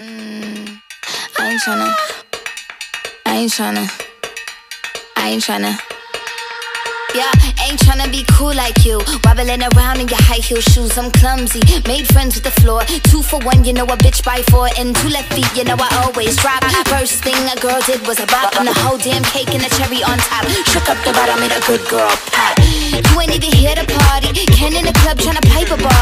Mm, I ain't tryna. I ain't tryna. I ain't tryna. Yeah, ain't tryna be cool like you. Wobbling around in your high heel shoes, I'm clumsy. Made friends with the floor. Two for one, you know a bitch by four. And two left feet, you know I always drop. First thing a girl did was a bop. And the whole damn cake and the cherry on top. Shook up the bottom, made a good girl pop. You ain't even here to party. Ken in the club tryna pipe a Barbie.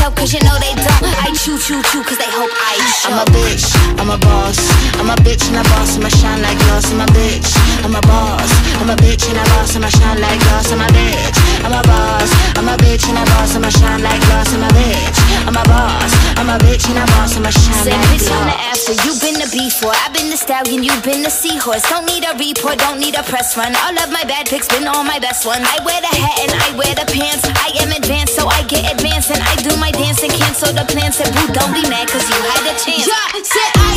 Yourself cause you know they don't. I choo, choo, choo cause they hope I show. I'm a bitch, I'm a boss. I'm a bitch and a boss, I'ma shine like glass. I'm a bitch, I'm a boss. I'm a bitch and a boss, I'ma shine like glass. I'm a bitch, I'm a boss. I'm a bitch boss, I'ma shine Say like bitch on the glass. after, you been the before. I've been the stallion, you've been the seahorse. Don't need a report, don't need a press run. All of my bad pics been all my best ones. I wear the hat and I wear the pants. I am advanced, so I get advanced. And I do my dance and cancel the plans. Said, boo, don't be mad, cause you had a chance. Yeah, said I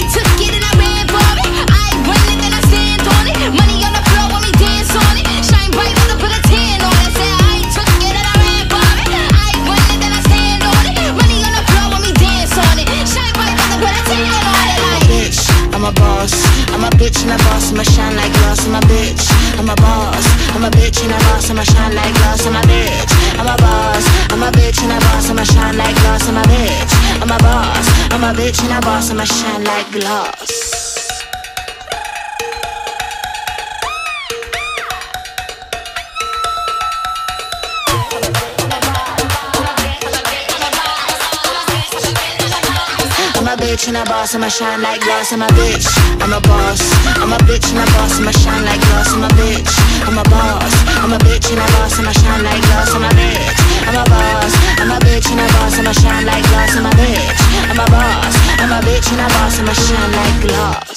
I'm a boss. I'm a bitch and a boss, I'ma shine like glass. I'm a bitch, I'm a boss. I'm a bitch and a boss, I'ma shine like glass. I'm a bitch, I'm a boss. I'm a bitch and a boss, I'ma shine like glass. I'm a bitch, I'm a boss. I'm a bitch and a boss, I'ma shine like glass. A bitch and a boss, I'ma shine like glass. I'm a bitch, I'm a boss. I'm a bitch and a boss, I'ma shine like glass. I'm a bitch, I'm a boss. I'm a bitch and a boss, I'ma shine like glass. I'm a bitch, I'm a boss. I'm a bitch and a boss, I'ma shine like glass. I'm a bitch, I'm a boss. I'm a bitch and a boss, I'ma shine like glass.